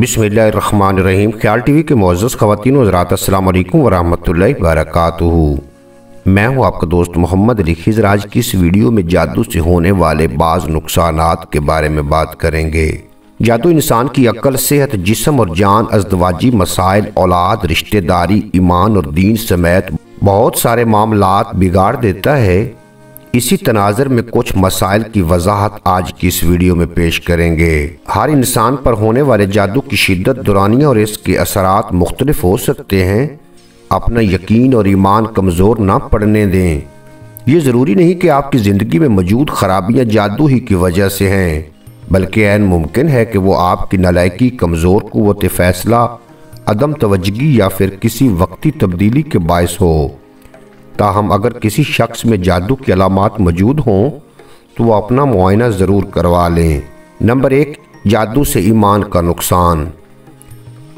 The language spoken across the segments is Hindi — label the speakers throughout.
Speaker 1: बिसमीम ख्याल टीवी के मोज़ ख़वान हजरात अल्लाम वरहमल वरक मैं हूँ आपका दोस्त मोहम्मद अली खिजर। आज की इस वीडियो में जादू से होने वाले बाज़ नुकसान के बारे में बात करेंगे। जादू इंसान की अक्ल, सेहत, जिसम और जान, अजदवाजी, मसाइल, औलाद, रिश्तेदारी, ईमान और दीन समेत बहुत सारे मामला बिगाड़ देता है। इसी तनाजर में कुछ मसाइल की वजाहत आज की इस वीडियो में पेश करेंगे। हर इंसान पर होने वाले जादू की शिद्दत, दुरानिया और इसके असरात मुख्तलिफ़ हो सकते हैं। अपना यकीन और ईमान कमज़ोर ना पड़ने दें। ये ज़रूरी नहीं कि आपकी ज़िंदगी में मौजूद खराबियाँ जादू ही की वजह से हैं, बल्कि एन मुमकिन है कि वो आपकी नलायकी, कमज़ोर कुत फ़ैसला, अदम तवजगी या फिर किसी वक्ती तब्दीली के बायस हो। ताहम अगर किसी शख्स में जादू की अलामत मौजूद हों तो वह अपना मुआयना ज़रूर करवा लें। नंबर एक, जादू से ईमान का नुकसान।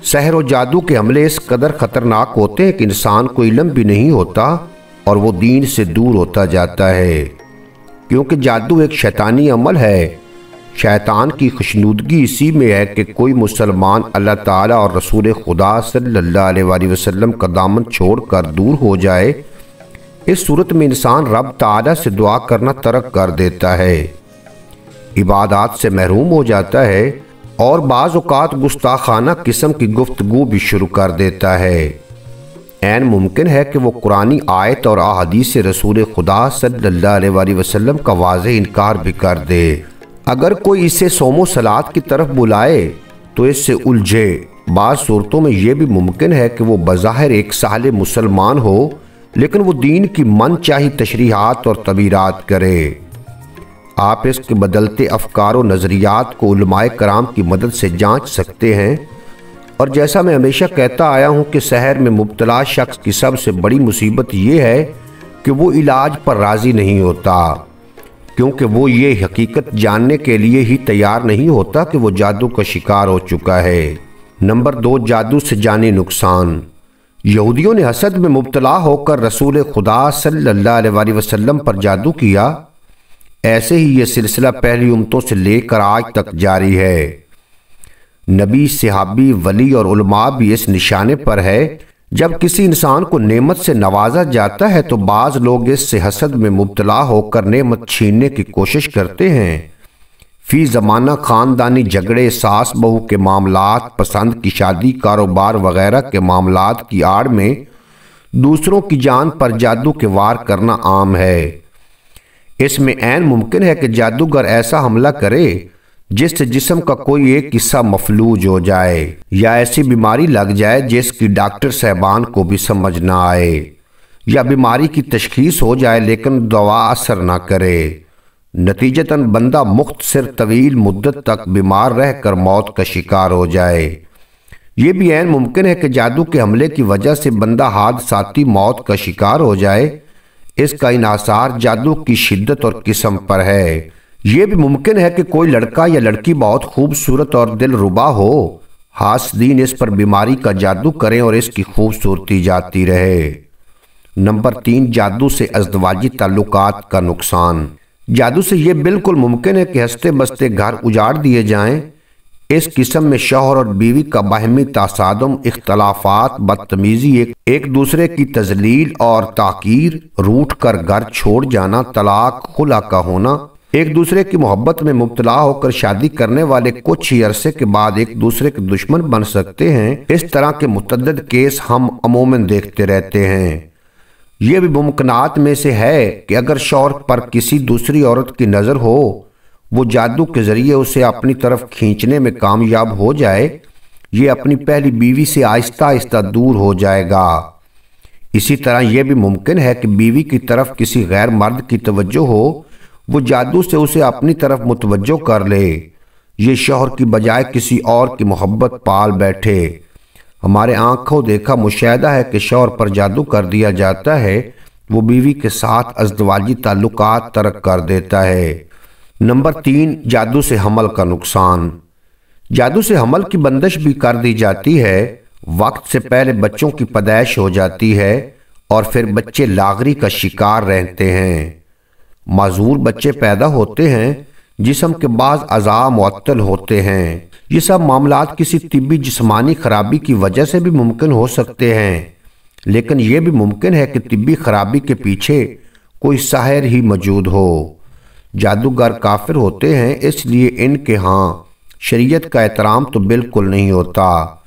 Speaker 1: सहर व जादू के हमले इस कदर ख़तरनाक होते हैं कि इंसान को इलम भी नहीं होता और वो दीन से दूर होता जाता है। क्योंकि जादू एक शैतानी अमल है। शैतान की खुशनुदगी इसी में है कि कोई मुसलमान अल्लाह ताला और रसूल खुदा सल्लल्लाहु अलैहि वसल्लम का दामन छोड़कर दूर हो जाए इस सूरत में इंसान रब ताला से दुआ करना तरक कर देता है। इबादत से महरूम हो जाता है और बाज़ात गुस्ताखाना किस्म की गुफ्तगु भी शुरू कर देता है। एन मुमकिन है कि वो कुरानी आयत और अदीस रसूल खुदा अलैहि वसल्लम का वाज इनकार भी कर दे। अगर कोई इसे सोमो सलाद की तरफ़ बुलाए तो इससे उलझे। बाज़ सूरतों में यह भी मुमकिन है कि वो बज़ाहिर एक साल मुसलमान हो लेकिन वो दीन की मन चाही तशरीहत और तबीरत करे। आप इसके बदलते अफकार नज़रियात को उलमाए कराम की मदद से जाँच सकते हैं। और जैसा मैं हमेशा कहता आया हूँ कि शहर में मुबतला शख्स की सबसे बड़ी मुसीबत ये है कि वो इलाज पर राज़ी नहीं होता, क्योंकि वो ये हकीकत जानने के लिए ही तैयार नहीं होता कि वो जादू का शिकार हो चुका है। नंबर दो, जादू से जाने नुकसान। यहूदियों ने हसद में मुबतला होकर रसूल खुदा सल्ला अलैहि वसल्लम पर जादू किया। ऐसे ही यह सिलसिला पहली उमतों से लेकर आज तक जारी है। नबी, सिहाबी, वली और उलमा भी इस निशाने पर है। जब किसी इंसान को नेमत से नवाजा जाता है तो बाज लोग इससे हसद में मुबतला होकर नेमत छीनने की कोशिश करते हैं। फ़ी ज़माना, ख़ानदानी झगड़े, सास बहू के मामलात, पसंद की शादी, कारोबार वगैरह के मामलात की आड़ में दूसरों की जान पर जादू के वार करना आम है। इसमें ऐन मुमकिन है कि जादूगर ऐसा हमला करे जिससे जिसम का कोई एक किस्सा मफलूज हो जाए या ऐसी बीमारी लग जाए जिसकी डॉक्टर साहबान को भी समझ ना आए या बीमारी की तशखीस हो जाए लेकिन दवा असर ना करे। नतीजतन बंदा मुख्त सिर तवील मुद्दत तक बीमार रहकर मौत का शिकार हो जाए। ये भी ऐन मुमकिन है कि जादू के हमले की वजह से बंदा हादसाती मौत का शिकार हो जाए। इसका इनासार जादू की शिद्दत और किस्म पर है। ये भी मुमकिन है कि कोई लड़का या लड़की बहुत खूबसूरत और दिल रुबा हो। हासदीन इस पर बीमारी का जादू करें और इसकी खूबसूरती जाती रहे। नंबर तीन, जादू से अजदवाजी ताल्लुकात का नुकसान। जादू से यह बिल्कुल मुमकिन है कि हँसते बसते घर उजाड़ दिए जाएँ। इस किस्म में शोहर और बीवी का बाहमी तसादम इख्तलाफात बदतमीजी एक, एक दूसरे की तजलील और ताकीर रूठ कर घर छोड़ जाना तलाक खुला का होना। एक दूसरे की मोहब्बत में मुबतला होकर शादी करने वाले कुछ ही अरसे के बाद एक दूसरे के दुश्मन बन सकते हैं। इस तरह के मुतद केस हम अमूमन देखते रहते हैं। ये भी मुमकनात में से है कि अगर शौर पर किसी दूसरी औरत की नज़र हो, वो जादू के ज़रिए उसे अपनी तरफ़ खींचने में कामयाब हो जाए, ये अपनी पहली बीवी से आहिस्ता आहिस्ता दूर हो जाएगा। इसी तरह यह भी मुमकिन है कि बीवी की तरफ़ किसी गैर मर्द की तवज्जो हो, वो जादू से उसे अपनी तरफ़ मुतवजो कर ले। ये शोहर की बजाय किसी और की मोहब्बत पाल बैठे। हमारे आँखों देखा मुशाह है कि शौर पर जादू कर दिया जाता है। वो बीवी के साथ अजदवाजी ताल्लुक तरक कर देता है। नंबर तीन, जादू से हमल का नुकसान। जादू से हमल की बंदिश भी कर दी जाती है। वक्त से पहले बच्चों की पैदाइश हो जाती है और फिर बच्चे लागरी का शिकार रहते हैं। माजूर बच्चे पैदा होते हैं जिसम के बाद अज़ा मुअत्तल होते हैं। ये सब मामला किसी तिब्बी जिसमानी खराबी की वजह से भी मुमकिन हो सकते हैं। लेकिन यह भी मुमकिन है कि तिब्बी खराबी के पीछे कोई साहिर ही मौजूद हो। जादूगर काफिर होते हैं, इसलिए इनके यहाँ शरीयत का एहतराम तो बिल्कुल नहीं होता।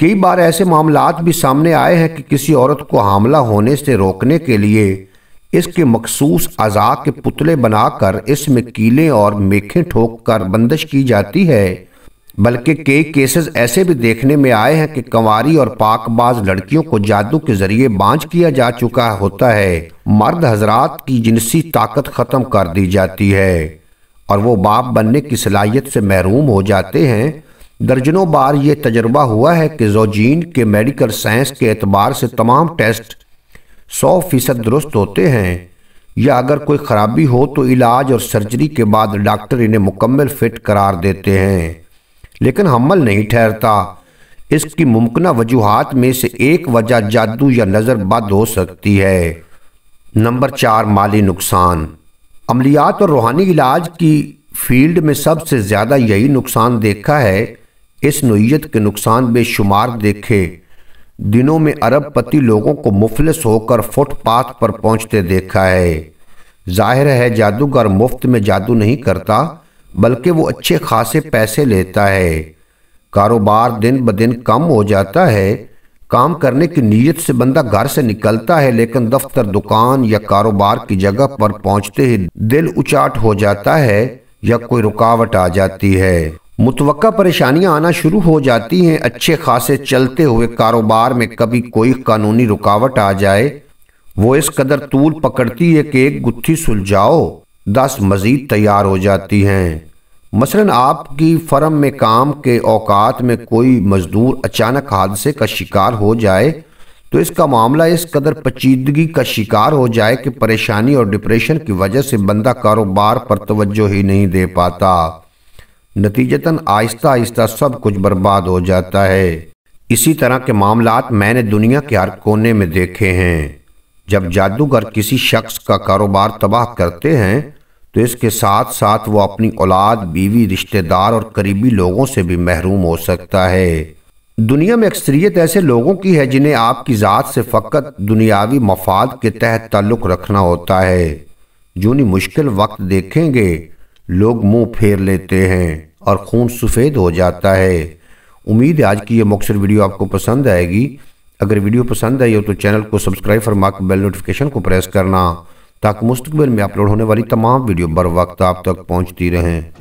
Speaker 1: कई बार ऐसे मामला भी सामने आए हैं कि किसी औरत को हमला होने से रोकने के लिए इसके मखसूस अज़ा के पुतले बनाकर इसमें कीले और मेखें ठोक कर बंदिश की जाती है। बल्कि कई केसेस ऐसे भी देखने में आए हैं कि कंवारी और पाकबाज लड़कियों को जादू के ज़रिए बांझ किया जा चुका होता है। मर्द हजरात की जिनसी ताकत ख़त्म कर दी जाती है और वो बाप बनने की सलाहियत से महरूम हो जाते हैं। दर्जनों बार ये तजर्बा हुआ है कि जोजीन के मेडिकल साइंस के एतबार से तमाम टेस्ट सौ फ़ीसद दुरुस्त होते हैं। या अगर कोई ख़राबी हो तो इलाज और सर्जरी के बाद डॉक्टर इन्हें मुकम्मल फिट करार देते हैं। लेकिन हमल नहीं ठहरता। इसकी मुमकिन वजूहत में से एक वजह जादू या नज़र बद हो सकती है। नंबर चार, माली नुकसान। अमलियात और रूहानी इलाज की फ़ील्ड में सबसे ज़्यादा यही नुकसान देखा है। इस नोयत के नुकसान बेशुमार देखे। दिनों में अरब पति लोगों को मुफलिस होकर फुटपाथ पर पहुँचते देखा है। ज़ाहिर है, जादूगर मुफ़्त में जादू नहीं करता, बल्कि वो अच्छे खासे पैसे लेता है। कारोबार दिन ब दिन कम हो जाता है। काम करने की नीयत से बंदा घर से निकलता है, लेकिन दफ्तर, दुकान या कारोबार की जगह पर पहुँचते ही दिल उचाट हो जाता है या कोई रुकावट आ जाती है। मुतवक़ा परेशानियाँ आना शुरू हो जाती हैं। अच्छे खासे चलते हुए कारोबार में कभी कोई कानूनी रुकावट आ जाए, वो इस कदर तूल पकड़ती है कि एक गुत्थी सुलझाओ, दस मज़ीद तैयार हो जाती हैं। मसलन आपकी फर्म में काम के औकात में कोई मजदूर अचानक हादसे का शिकार हो जाए तो इसका मामला इस कदर पचीदगी का शिकार हो जाए कि परेशानी और डिप्रेशन की वजह से बंदा कारोबार पर तवज्जो ही नहीं दे पाता। नतीजतन आहिस्ता आहिस्ता सब कुछ बर्बाद हो जाता है। इसी तरह के मामला मैंने दुनिया के हर कोने में देखे हैं। जब जादूगर किसी शख्स का कारोबार तबाह करते हैं तो इसके साथ साथ वो अपनी औलाद, बीवी, रिश्तेदार और करीबी लोगों से भी महरूम हो सकता है। दुनिया में अक्सरियत ऐसे लोगों की है जिन्हें आपकी ज़ात से फ़कत दुनियावी मफाद के तहत ताल्लुक़ रखना होता है। जो नहीं मुश्किल वक्त देखेंगे लोग मुँह फेर लेते हैं और खून सफ़ेद हो जाता है। उम्मीद है आज की ये मुख्तर वीडियो आपको पसंद आएगी। अगर वीडियो पसंद आई हो तो चैनल को सब्सक्राइब और कर बेल नोटिफिकेशन को प्रेस करना, ताकि मुस्तबिल में अपलोड होने वाली तमाम वीडियो बर वक्त आप तक पहुँचती रहें।